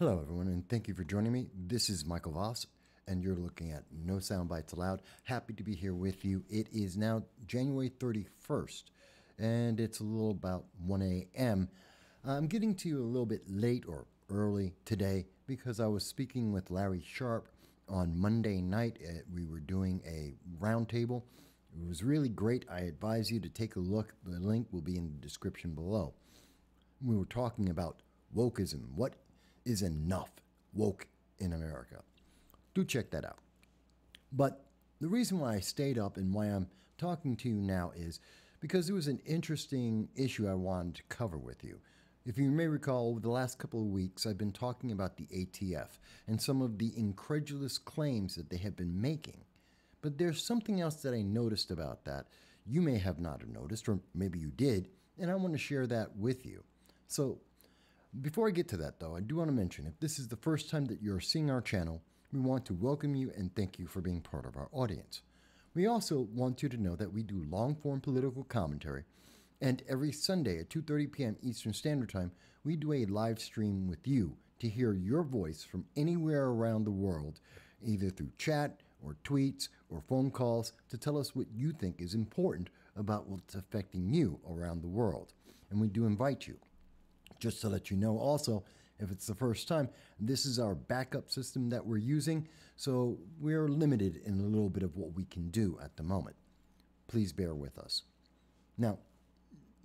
Hello, everyone, and thank you for joining me. This is Michael Vass, and you're looking at No Soundbites Allowed. Happy to be here with you. It is now January 31st, and it's a little about 1 a.m. I'm getting to you a little bit late or early today because I was speaking with Larry Sharpe on Monday night. Uh, we were doing a roundtable. It was really great. I advise you to take a look. The link will be in the description below. We were talking about wokeism. What is enough woke in America. Do check that out. But the reason why I stayed up and why I'm talking to you now is because it was an interesting issue I wanted to cover with you. If you may recall, over the last couple of weeks, I've been talking about the ATF and some of the incredulous claims that they have been making. But there's something else that I noticed about that you may have not noticed, or maybe you did, and I want to share that with you. So before I get to that, though, I do want to mention if this is the first time that you're seeing our channel, we want to welcome you and thank you for being part of our audience. We also want you to know that we do long-form political commentary, and every Sunday at 2:30 p.m. Eastern Standard Time, we do a live stream with you to hear your voice from anywhere around the world, either through chat or tweets or phone calls to tell us what you think is important about what's affecting you around the world. And we do invite you just to let you know also, if it's the first time, this is our backup system that we're using, so we're limited in a little bit of what we can do at the moment. Please bear with us. Now,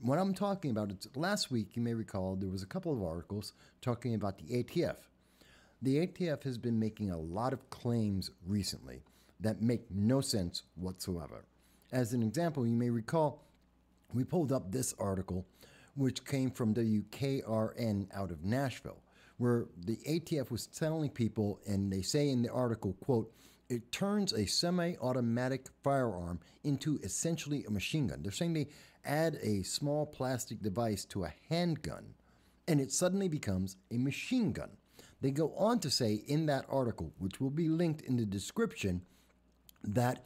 what I'm talking about, it's last week, you may recall, there was a couple of articles talking about the ATF. The ATF has been making a lot of claims recently that make no sense whatsoever. As an example, you may recall, we pulled up this article which came from WKRN out of Nashville, where the ATF was telling people, and they say in the article, quote, it turns a semi-automatic firearm into essentially a machine gun. They're saying they add a small plastic device to a handgun, and it suddenly becomes a machine gun. They go on to say in that article, which will be linked in the description, that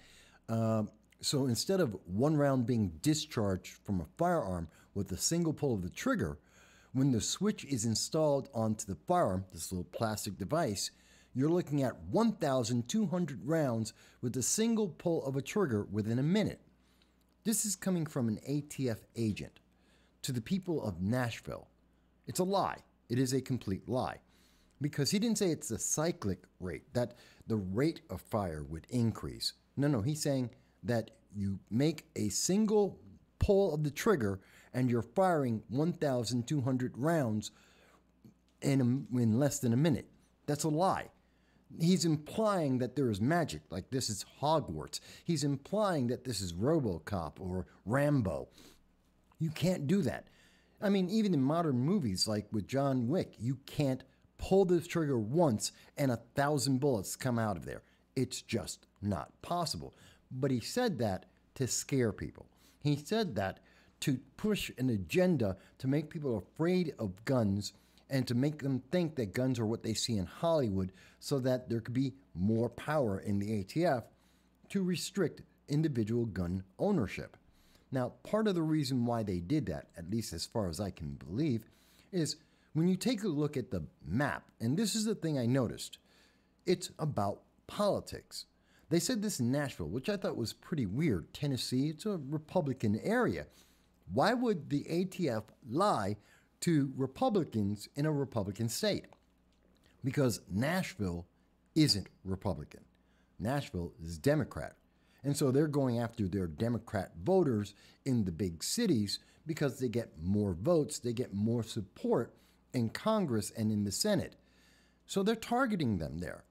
uh, so instead of one round being discharged from a firearm, with a single pull of the trigger, when the switch is installed onto the firearm, this little plastic device, you're looking at 1,200 rounds with a single pull of a trigger within a minute. This is coming from an ATF agent to the people of Nashville. It's a lie. It is a complete lie. Because he didn't say it's the cyclic rate, that the rate of fire would increase. No, no, he's saying that you make a single pull of the trigger and you're firing 1,200 rounds in, a, in less than a minute. That's a lie. He's implying that there is magic, like this is Hogwarts. He's implying that this is Robocop or Rambo. You can't do that. I mean, even in modern movies like with John Wick, you can't pull the trigger once and a thousand bullets come out of there. It's just not possible. But he said that to scare people. He said that to push an agenda to make people afraid of guns and to make them think that guns are what they see in Hollywood so that there could be more power in the ATF to restrict individual gun ownership. Now, part of the reason why they did that, at least as far as I can believe, is when you take a look at the map, and this is the thing I noticed, it's about politics. They said this in Nashville, which I thought was pretty weird. Tennessee, it's a Republican area. Why would the ATF lie to Republicans in a Republican state? Because Nashville isn't Republican. Nashville is Democrat. And so they're going after their Democrat voters in the big cities because they get more votes, they get more support in Congress and in the Senate. So they're targeting them there.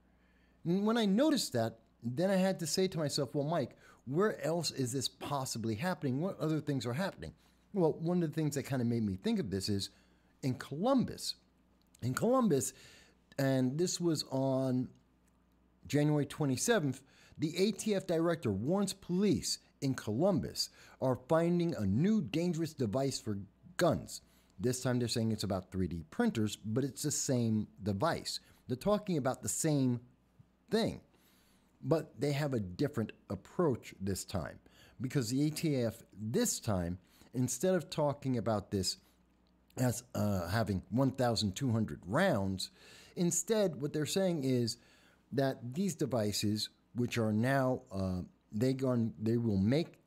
And when I noticed that, then I had to say to myself, well, Mike, where else is this possibly happening? What other things are happening? Well, one of the things that kind of made me think of this is in Columbus. In Columbus, and this was on January 27th, the ATF director warns police in Columbus are finding a new dangerous device for guns. This time they're saying it's about 3D printers, but it's the same device. They're talking about the same thing. But they have a different approach this time because the ATF this time instead of talking about this as uh, having 1,200 rounds, Instead, what they're saying is that these devices, which are now uh, they going they will make,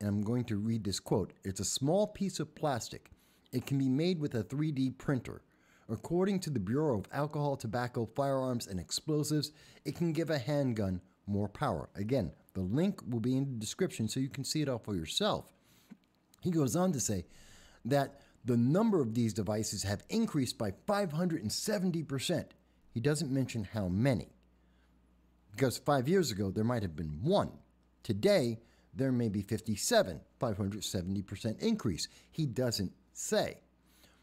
and I'm going to read this quote. It's a small piece of plastic. It can be made with a 3D printer. According to the Bureau of Alcohol, Tobacco, Firearms, and Explosives, it can give a handgun more power. Again, the link will be in the description so you can see it all for yourself. He goes on to say that the number of these devices have increased by 570%. He doesn't mention how many. Because five years ago, there might have been one. Today, there may be 57, 570% increase. He doesn't say.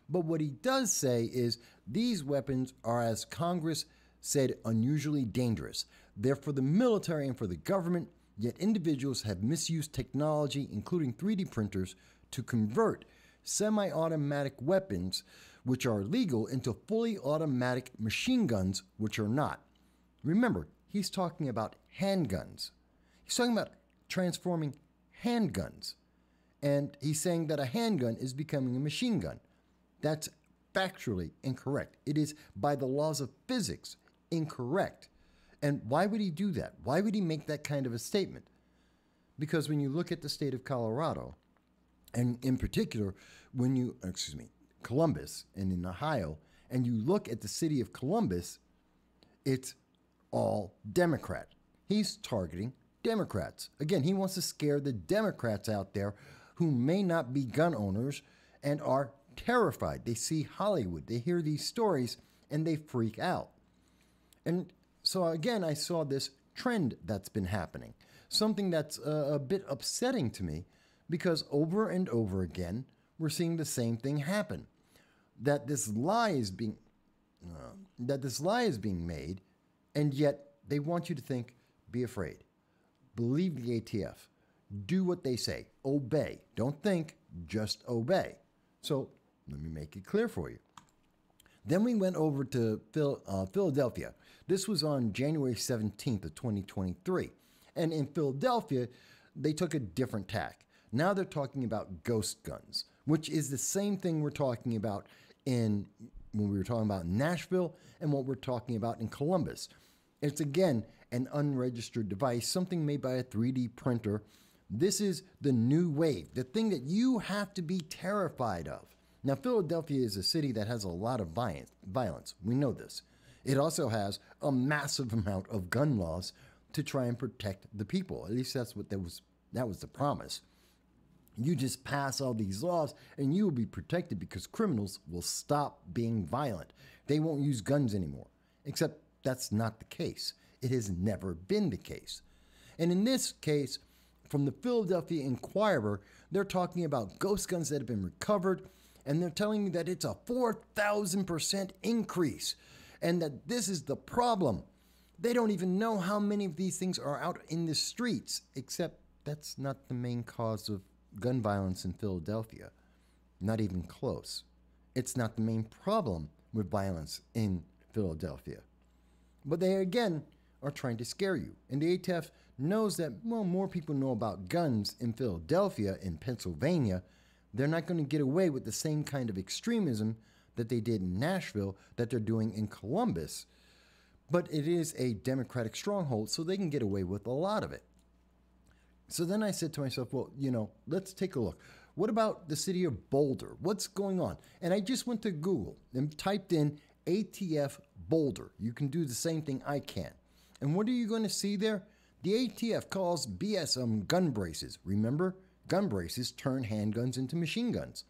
But what he does say is these weapons are, as Congress said, unusually dangerous. They're for the military and for the government, yet individuals have misused technology, including 3D printers, to convert semi automatic weapons, which are legal, into fully automatic machine guns, which are not. Remember, he's talking about handguns. He's talking about transforming handguns. And he's saying that a handgun is becoming a machine gun. That's factually incorrect. It is, by the laws of physics, incorrect. And why would he do that? Why would he make that kind of a statement? Because when you look at the state of Colorado, and in particular, when you, excuse me, Columbus and in Ohio, and you look at the city of Columbus, it's all Democrat. He's targeting Democrats. Again, he wants to scare the Democrats out there who may not be gun owners and are terrified. They see Hollywood, they hear these stories, and they freak out. And so, again, I saw this trend that's been happening, something that's a, a bit upsetting to me because over and over again, we're seeing the same thing happen. That this lie is being uh, that this lie is being made, and yet they want you to think, be afraid, believe the ATF, do what they say, obey. Don't think, just obey. So let me make it clear for you. Then we went over to Phil, uh, Philadelphia. This was on January 17th of 2023. And in Philadelphia, they took a different tack. Now they're talking about ghost guns, which is the same thing we're talking about in when we were talking about Nashville and what we're talking about in Columbus. It's again an unregistered device, something made by a 3D printer. This is the new wave, the thing that you have to be terrified of. Now, Philadelphia is a city that has a lot of violence. We know this. It also has a massive amount of gun laws to try and protect the people. At least that's what that was. That was the promise. You just pass all these laws and you will be protected because criminals will stop being violent. They won't use guns anymore. Except that's not the case. It has never been the case. And in this case, from the Philadelphia Inquirer, they're talking about ghost guns that have been recovered and they're telling me that it's a 4,000% increase and that this is the problem. They don't even know how many of these things are out in the streets, except that's not the main cause of gun violence in Philadelphia. Not even close. It's not the main problem with violence in Philadelphia. But they again are trying to scare you. And the ATF knows that, well, more people know about guns in Philadelphia, in Pennsylvania, they're not going to get away with the same kind of extremism that they did in Nashville that they're doing in Columbus. But it is a Democratic stronghold, so they can get away with a lot of it. So then I said to myself, well, you know, let's take a look. What about the city of Boulder? What's going on? And I just went to Google and typed in ATF Boulder. You can do the same thing I can. And what are you going to see there? The ATF calls BSM gun braces. Remember? gun braces turn handguns into machine guns.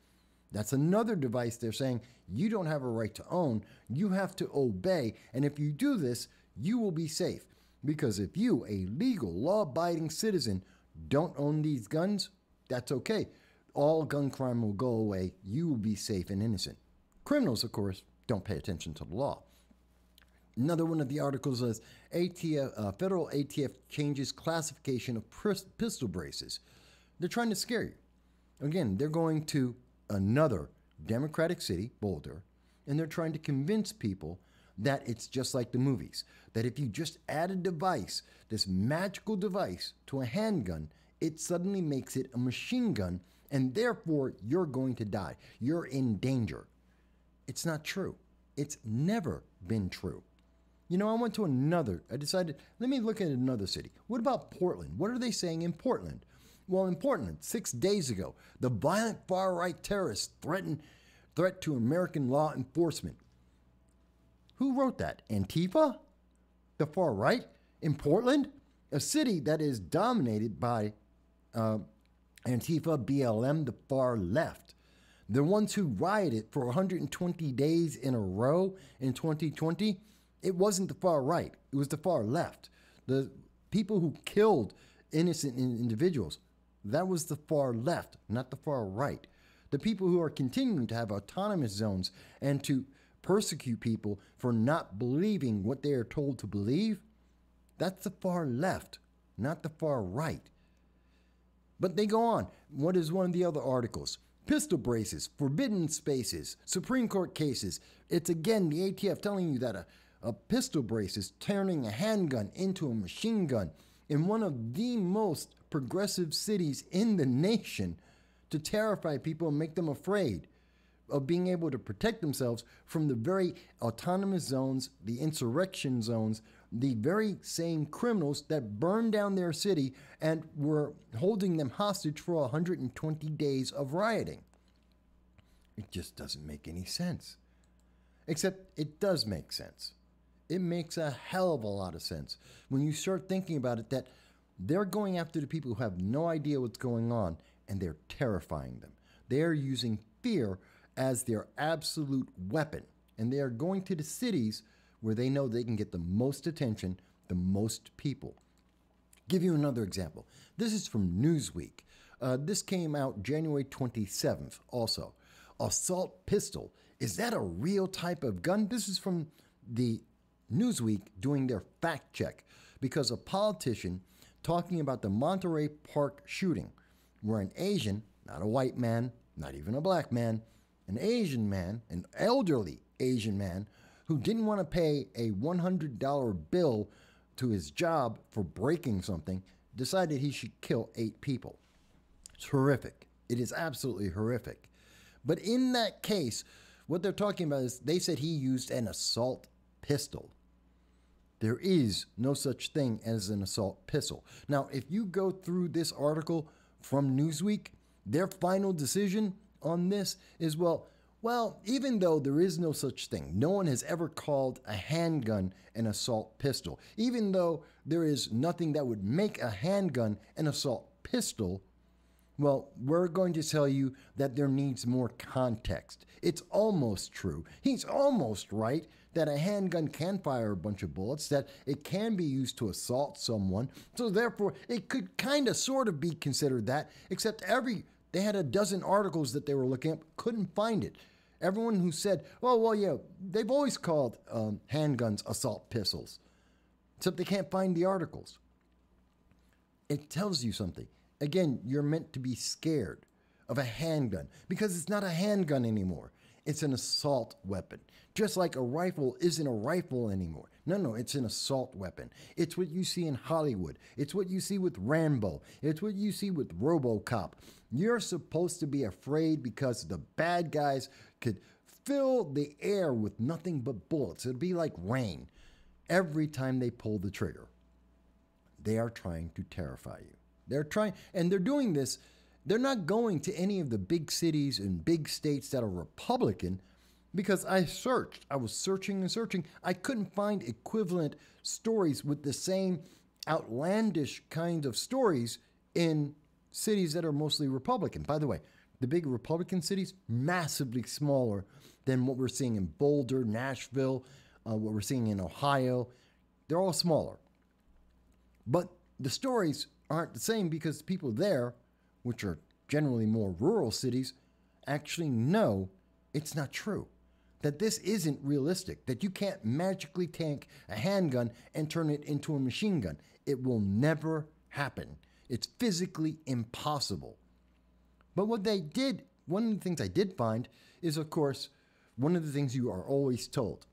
That's another device they're saying you don't have a right to own, you have to obey, and if you do this, you will be safe. Because if you, a legal, law abiding citizen, don't own these guns, that's okay. All gun crime will go away. You will be safe and innocent. Criminals, of course, don't pay attention to the law. Another one of the articles says ATF, uh, federal ATF changes classification of pistol braces. They're trying to scare you. Again, they're going to another Democratic city, Boulder, and they're trying to convince people that it's just like the movies. That if you just add a device, this magical device, to a handgun, it suddenly makes it a machine gun, and therefore you're going to die. You're in danger. It's not true. It's never been true. You know, I went to another, I decided, let me look at another city. What about Portland? What are they saying in Portland? Well, in Portland, six days ago, the violent far right terrorists threatened threat to American law enforcement. Who wrote that? Antifa? The far right? In Portland? A city that is dominated by uh, Antifa, BLM, the far left. The ones who rioted for 120 days in a row in 2020, it wasn't the far right, it was the far left. The people who killed innocent individuals, that was the far left, not the far right. The people who are continuing to have autonomous zones and to persecute people for not believing what they are told to believe, that's the far left, not the far right. But they go on. What is one of the other articles? Pistol braces, forbidden spaces, Supreme Court cases. It's again the ATF telling you that a, a pistol brace is turning a handgun into a machine gun in one of the most progressive cities in the nation to terrify people and make them afraid of being able to protect themselves from the very autonomous zones, the insurrection zones, the very same criminals that burned down their city and were holding them hostage for 120 days of rioting. It just doesn't make any sense. Except it does make sense. It makes a hell of a lot of sense when you start thinking about it that they're going after the people who have no idea what's going on and they're terrifying them. They're using fear as their absolute weapon. And they are going to the cities where they know they can get the most attention, the most people. Give you another example. This is from Newsweek. Uh, this came out January 27th also. Assault pistol. Is that a real type of gun? This is from the Newsweek doing their fact check because a politician talking about the Monterey Park shooting, where an Asian, not a white man, not even a black man, an Asian man, an elderly Asian man, who didn't want to pay a $100 bill to his job for breaking something, decided he should kill eight people. It's horrific. It is absolutely horrific. But in that case, what they're talking about is they said he used an assault pistol. There is no such thing as an assault pistol. Now, if you go through this article from Newsweek, their final decision on this is well, well, even though there is no such thing, no one has ever called a handgun an assault pistol. Even though there is nothing that would make a handgun an assault pistol, well, we're going to tell you that there needs more context. It's almost true. He's almost right that a handgun can fire a bunch of bullets, that it can be used to assault someone. So, therefore, it could kind of sort of be considered that, except every they had a dozen articles that they were looking up, couldn't find it. Everyone who said, "Oh, well, yeah, they've always called um, handguns assault pistols," except they can't find the articles. It tells you something. Again, you're meant to be scared of a handgun because it's not a handgun anymore. It's an assault weapon. Just like a rifle isn't a rifle anymore. No, no, it's an assault weapon. It's what you see in Hollywood. It's what you see with Rambo. It's what you see with Robocop. You're supposed to be afraid because the bad guys could fill the air with nothing but bullets. It'd be like rain every time they pull the trigger. They are trying to terrify you. They're trying, and they're doing this. They're not going to any of the big cities and big states that are Republican because I searched. I was searching and searching. I couldn't find equivalent stories with the same outlandish kind of stories in cities that are mostly Republican. By the way, the big Republican cities, massively smaller than what we're seeing in Boulder, Nashville, uh, what we're seeing in Ohio. They're all smaller. But the stories aren't the same because people there, which are generally more rural cities, actually know it's not true. That this isn't realistic, that you can't magically take a handgun and turn it into a machine gun. It will never happen. It's physically impossible. But what they did, one of the things I did find is, of course, one of the things you are always told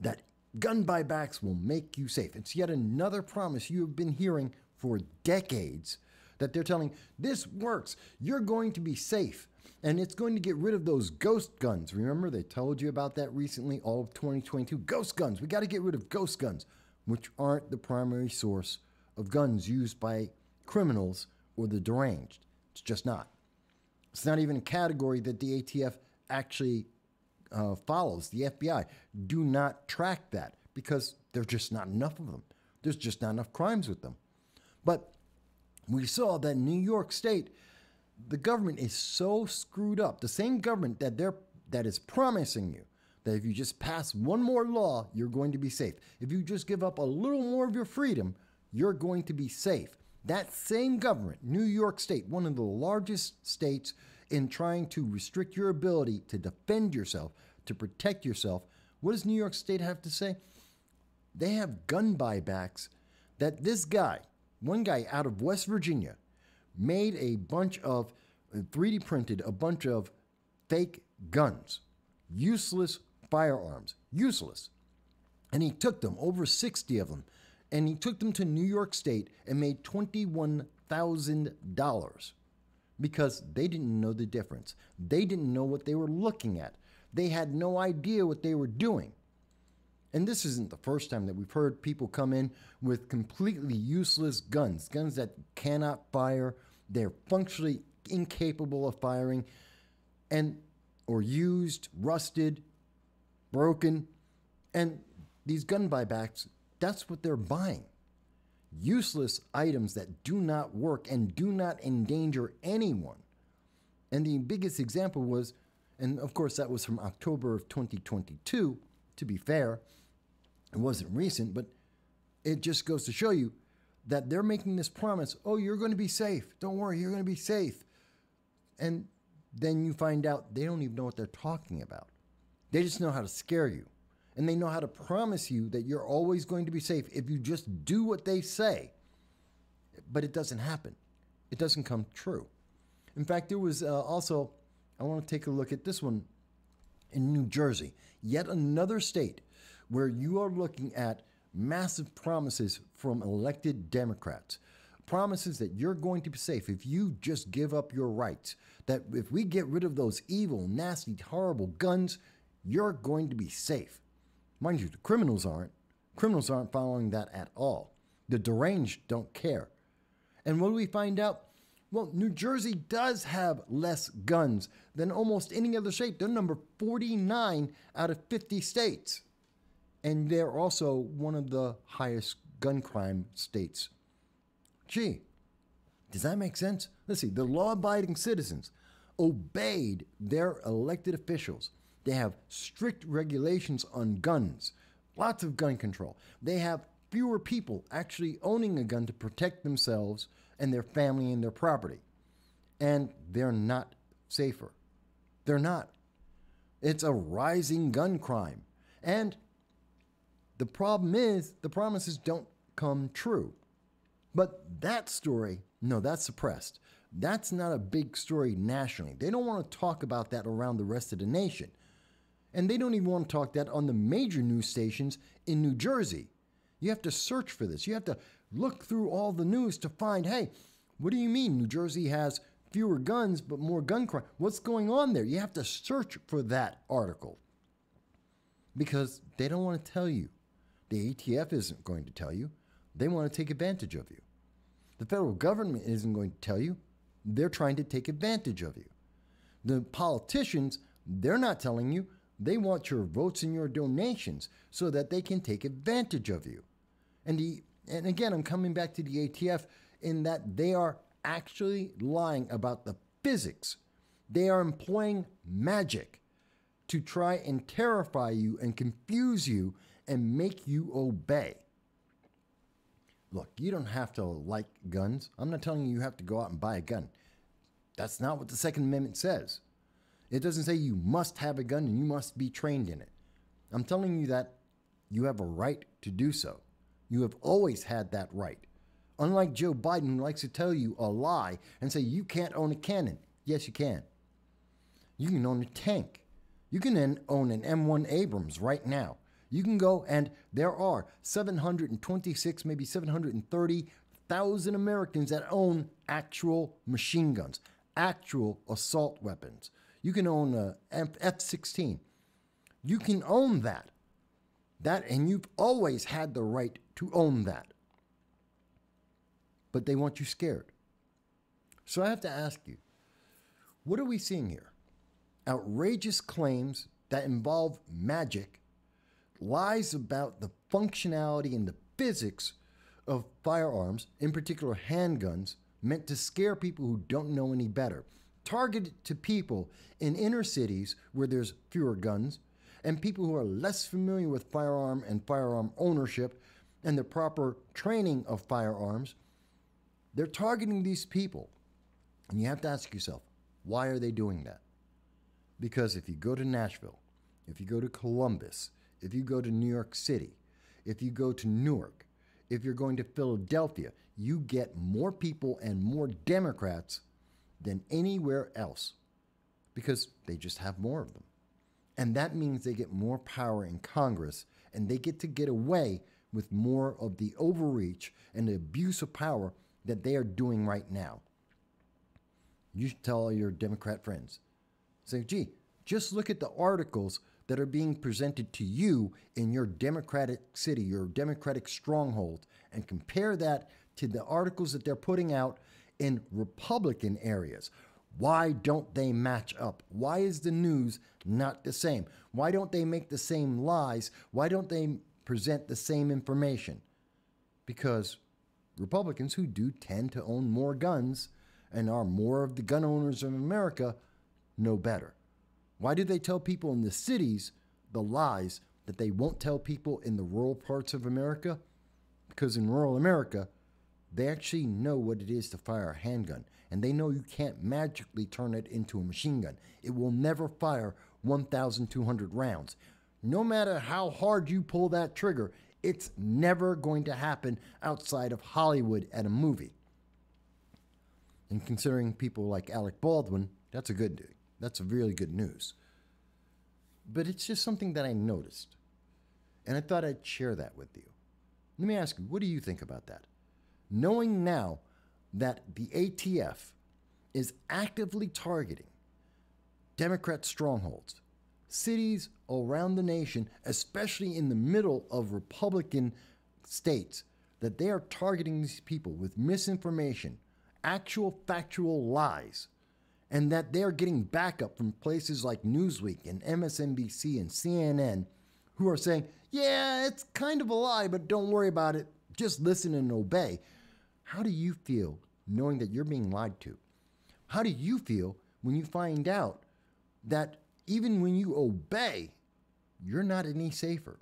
that gun buybacks will make you safe. It's yet another promise you have been hearing for decades that they're telling this works. You're going to be safe. And it's going to get rid of those ghost guns. Remember, they told you about that recently, all of 2022. Ghost guns. We got to get rid of ghost guns, which aren't the primary source of guns used by criminals or the deranged. It's just not. It's not even a category that the ATF actually uh, follows. The FBI do not track that because there's just not enough of them. There's just not enough crimes with them. But we saw that New York State, the government is so screwed up. The same government that they're that is promising you that if you just pass one more law, you're going to be safe. If you just give up a little more of your freedom, you're going to be safe. That same government, New York State, one of the largest states in trying to restrict your ability to defend yourself, to protect yourself, what does New York State have to say? They have gun buybacks that this guy, one guy out of West Virginia, made a bunch of 3D uh, printed a bunch of fake guns, useless firearms, useless. And he took them, over 60 of them, and he took them to New York State and made $21,000 because they didn't know the difference. They didn't know what they were looking at. They had no idea what they were doing. And this isn't the first time that we've heard people come in with completely useless guns, guns that cannot fire, they're functionally incapable of firing, and or used, rusted, broken. And these gun buybacks that's what they're buying. Useless items that do not work and do not endanger anyone. And the biggest example was, and of course, that was from October of 2022, to be fair. It wasn't recent, but it just goes to show you that they're making this promise oh, you're going to be safe. Don't worry, you're going to be safe. And then you find out they don't even know what they're talking about. They just know how to scare you and they know how to promise you that you're always going to be safe if you just do what they say. But it doesn't happen, it doesn't come true. In fact, there was uh, also, I want to take a look at this one in New Jersey, yet another state where you are looking at massive promises from elected Democrats. Promises that you're going to be safe if you just give up your rights. That if we get rid of those evil, nasty, horrible guns, you're going to be safe. Mind you, the criminals aren't. Criminals aren't following that at all. The deranged don't care. And what do we find out? Well, New Jersey does have less guns than almost any other state. They're number 49 out of 50 states. And they're also one of the highest gun crime states. Gee, does that make sense? Let's see. The law abiding citizens obeyed their elected officials. They have strict regulations on guns, lots of gun control. They have fewer people actually owning a gun to protect themselves and their family and their property. And they're not safer. They're not. It's a rising gun crime. And the problem is the promises don't come true. But that story, no, that's suppressed. That's not a big story nationally. They don't want to talk about that around the rest of the nation. And they don't even want to talk that on the major news stations in New Jersey. You have to search for this. You have to look through all the news to find, hey, what do you mean New Jersey has fewer guns but more gun crime? What's going on there? You have to search for that article because they don't want to tell you. The ATF isn't going to tell you. They want to take advantage of you. The federal government isn't going to tell you. They're trying to take advantage of you. The politicians, they're not telling you. They want your votes and your donations so that they can take advantage of you. And the and again, I'm coming back to the ATF in that they are actually lying about the physics. They are employing magic to try and terrify you and confuse you and make you obey. Look, you don't have to like guns. I'm not telling you you have to go out and buy a gun. That's not what the Second Amendment says. It doesn't say you must have a gun and you must be trained in it. I'm telling you that you have a right to do so. You have always had that right. Unlike Joe Biden, who likes to tell you a lie and say you can't own a cannon. Yes, you can. You can own a tank. You can own an M1 Abrams right now. You can go and there are 726, maybe 730 thousand Americans that own actual machine guns, actual assault weapons. You can own a F 16. You can own that. That, and you've always had the right to own that. But they want you scared. So I have to ask you what are we seeing here? Outrageous claims that involve magic, lies about the functionality and the physics of firearms, in particular handguns, meant to scare people who don't know any better, targeted to people in inner cities where there's fewer guns, and people who are less familiar with firearm and firearm ownership and the proper training of firearms. They're targeting these people. And you have to ask yourself, why are they doing that? Because if you go to Nashville, if you go to Columbus, if you go to New York City, if you go to Newark, if you're going to Philadelphia, you get more people and more Democrats than anywhere else because they just have more of them. And that means they get more power in Congress and they get to get away with more of the overreach and the abuse of power that they are doing right now. You should tell all your Democrat friends. Say, gee, just look at the articles that are being presented to you in your Democratic city, your Democratic stronghold, and compare that to the articles that they're putting out in Republican areas. Why don't they match up? Why is the news not the same? Why don't they make the same lies? Why don't they present the same information? Because Republicans who do tend to own more guns and are more of the gun owners of America know better. Why do they tell people in the cities the lies that they won't tell people in the rural parts of America? Because in rural America, they actually know what it is to fire a handgun, and they know you can't magically turn it into a machine gun. It will never fire 1,200 rounds. No matter how hard you pull that trigger, it's never going to happen outside of Hollywood at a movie. And considering people like Alec Baldwin, that's a good thing. That's really good news. But it's just something that I noticed. And I thought I'd share that with you. Let me ask you, what do you think about that? Knowing now that the ATF is actively targeting Democrat strongholds, cities around the nation, especially in the middle of Republican states, that they are targeting these people with misinformation, actual factual lies and that they're getting backup from places like Newsweek and MSNBC and CNN who are saying, yeah, it's kind of a lie, but don't worry about it. Just listen and obey. How do you feel knowing that you're being lied to? How do you feel when you find out that even when you obey, you're not any safer?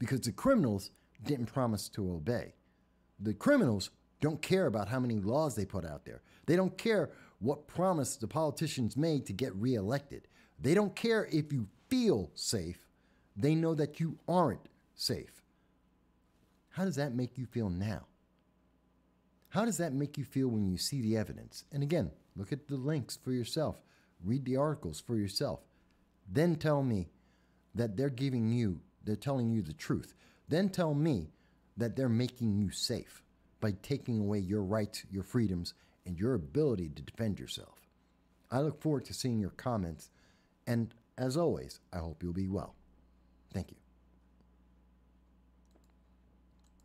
Because the criminals didn't promise to obey. The criminals don't care about how many laws they put out there. They don't care what promise the politicians made to get reelected. They don't care if you feel safe, they know that you aren't safe. How does that make you feel now? How does that make you feel when you see the evidence? And again, look at the links for yourself, read the articles for yourself. Then tell me that they're giving you, they're telling you the truth. Then tell me that they're making you safe by taking away your rights, your freedoms, and your ability to defend yourself. I look forward to seeing your comments, and as always, I hope you'll be well. Thank you.